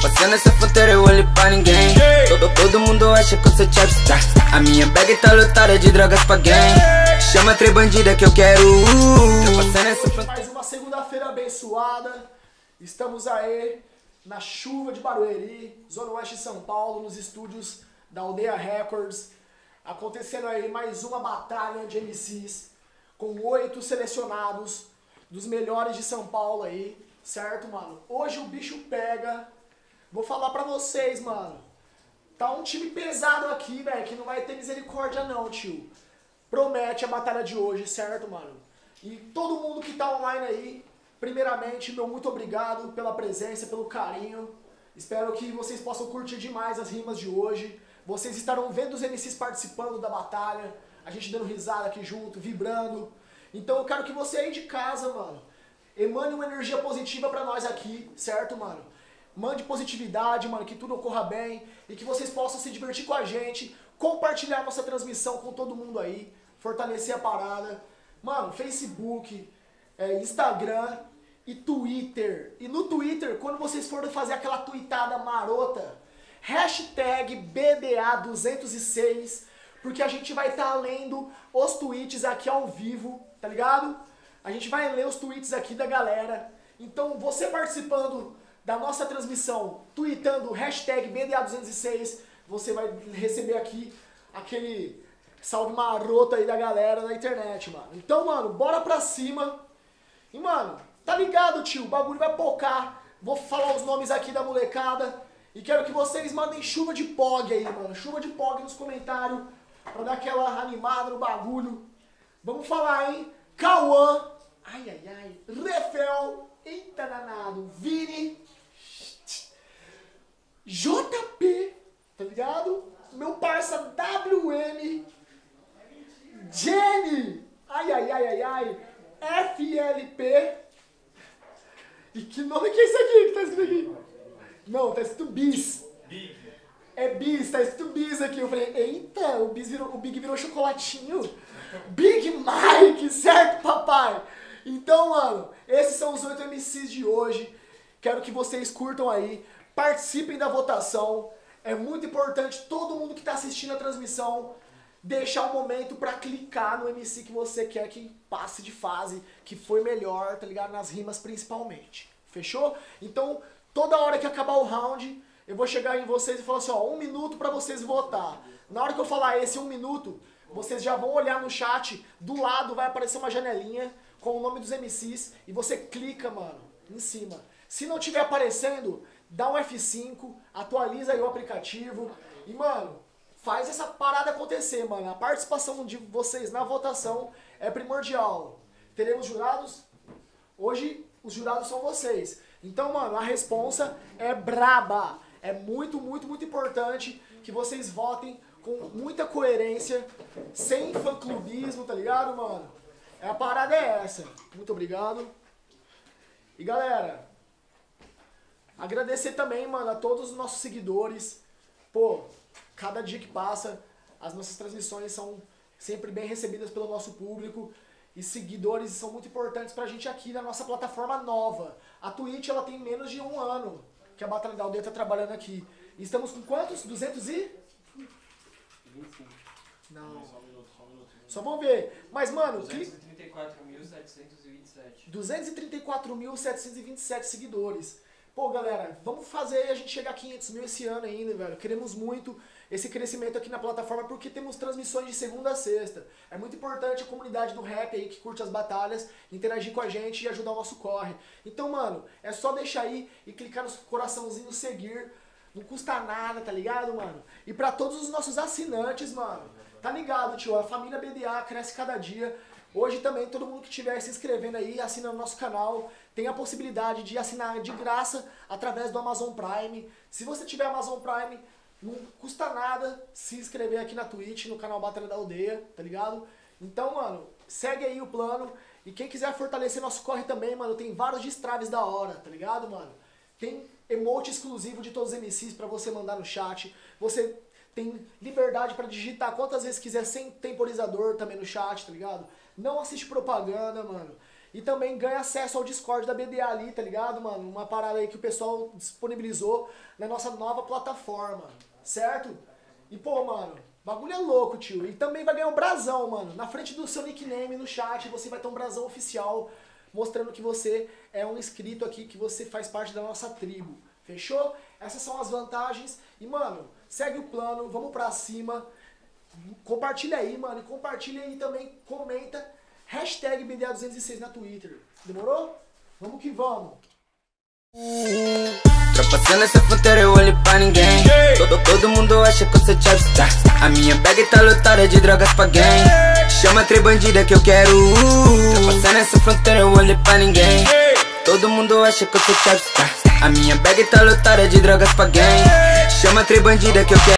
passando essa fronteira, eu olho pra ninguém. Todo, todo mundo acha que eu sou chapstar. A minha bag tá lotada de drogas pra gang. Chama três bandida que eu quero. Mais uma segunda-feira abençoada. Estamos aí na chuva de Barueri, Zona Oeste de São Paulo, nos estúdios da Aldeia Records. Acontecendo aí mais uma batalha de MCs com oito selecionados dos melhores de São Paulo aí, certo, mano? Hoje o bicho pega. Vou falar pra vocês, mano. Tá um time pesado aqui, velho, que não vai ter misericórdia não, tio. Promete a batalha de hoje, certo, mano? E todo mundo que tá online aí, primeiramente, meu muito obrigado pela presença, pelo carinho. Espero que vocês possam curtir demais as rimas de hoje. Vocês estarão vendo os MCs participando da batalha, a gente dando risada aqui junto, vibrando. Então eu quero que você aí de casa, mano, emane uma energia positiva pra nós aqui, certo, mano? Mande positividade, mano, que tudo ocorra bem e que vocês possam se divertir com a gente, compartilhar nossa transmissão com todo mundo aí, fortalecer a parada. Mano, Facebook, é, Instagram e Twitter. E no Twitter, quando vocês forem fazer aquela tweetada marota, hashtag BDA206, porque a gente vai estar tá lendo os tweets aqui ao vivo, tá ligado? A gente vai ler os tweets aqui da galera. Então, você participando da nossa transmissão, tweetando hashtag BDA206, você vai receber aqui aquele salve maroto aí da galera da internet, mano. Então, mano, bora pra cima. E, mano, tá ligado, tio? O bagulho vai pocar. Vou falar os nomes aqui da molecada. E quero que vocês mandem chuva de pog aí, mano. Chuva de pog nos comentários. Pra dar aquela animada no bagulho. Vamos falar, hein? Cauã. Ai, ai, ai. Refel. Eita danado. Vini. JP. Tá ligado? Meu parça WM. Jenny. Ai, ai, ai, ai, ai. FLP. E que nome que é esse aqui que tá escrito aqui? Não, tá escrito bis. É bis, tá escrito bis aqui. Eu falei, eita, o, bis virou, o Big virou chocolatinho. Big Mike, certo, papai? Então, mano, esses são os oito MCs de hoje. Quero que vocês curtam aí, participem da votação. É muito importante todo mundo que está assistindo a transmissão deixar um momento para clicar no MC que você quer que passe de fase, que foi melhor, tá ligado? Nas rimas principalmente. Fechou? Então, toda hora que acabar o round, eu vou chegar em vocês e falar assim, ó, um minuto para vocês votar. Na hora que eu falar esse um minuto, vocês já vão olhar no chat, do lado vai aparecer uma janelinha com o nome dos MCs e você clica, mano, em cima. Se não tiver aparecendo, dá um F5, atualiza aí o aplicativo e, mano, faz essa parada acontecer, mano. A participação de vocês na votação é primordial. Teremos jurados? Hoje os jurados são vocês. Então, mano, a responsa é braba. É muito, muito, muito importante que vocês votem com muita coerência, sem fã-clubismo, tá ligado, mano? A parada é essa. Muito obrigado. E galera, agradecer também, mano, a todos os nossos seguidores. Pô, cada dia que passa, as nossas transmissões são sempre bem recebidas pelo nosso público e seguidores são muito importantes pra gente aqui na nossa plataforma nova. A Twitch ela tem menos de um ano que a Batalha da Aldeia tá trabalhando aqui. E estamos com quantos? 200 e? 25. Não. Só um minuto, só um minuto. Só vamos ver. Mas, mano, que... 234.727. 234.727 seguidores. Pô, galera, vamos fazer a gente chegar a 500 mil esse ano ainda, velho. Queremos muito esse crescimento aqui na plataforma porque temos transmissões de segunda a sexta. É muito importante a comunidade do rap aí que curte as batalhas interagir com a gente e ajudar o nosso corre. Então, mano, é só deixar aí e clicar no coraçãozinho seguir. Não custa nada, tá ligado, mano? E pra todos os nossos assinantes, mano, tá ligado, tio? A família BDA cresce cada dia. Hoje também, todo mundo que estiver se inscrevendo aí, assinando nosso canal, tem a possibilidade de assinar de graça através do Amazon Prime. Se você tiver Amazon Prime, não custa nada se inscrever aqui na Twitch, no canal Batalha da Aldeia, tá ligado? Então, mano, segue aí o plano. E quem quiser fortalecer nosso corre também, mano, tem vários destraves da hora, tá ligado, mano? Tem emote exclusivo de todos os MCs pra você mandar no chat. Você tem liberdade pra digitar quantas vezes quiser sem temporizador também no chat, tá ligado? Não assiste propaganda, mano. E também ganha acesso ao Discord da BDA ali, tá ligado, mano? Uma parada aí que o pessoal disponibilizou na nossa nova plataforma, certo? E pô, mano, bagulho é louco, tio. E também vai ganhar um brasão, mano. Na frente do seu nickname no chat, você vai ter um brasão oficial mostrando que você é um inscrito aqui, que você faz parte da nossa tribo. Fechou? Essas são as vantagens. E, mano, segue o plano, vamos pra cima. Compartilha aí, mano. E compartilha aí também, comenta. Hashtag BDA206 na Twitter. Demorou? Vamos que vamos. Ultrapassando essa fronteira eu olho pra ninguém todo, todo mundo acha que eu sou chapstar A minha bag tá lotada de drogas pra gang Chama três bandida que eu quero Ultrapassando essa fronteira eu olho pra ninguém Todo mundo acha que eu sou chapstar A minha bag tá lotada de drogas pra gang. Chama três bandida que eu quero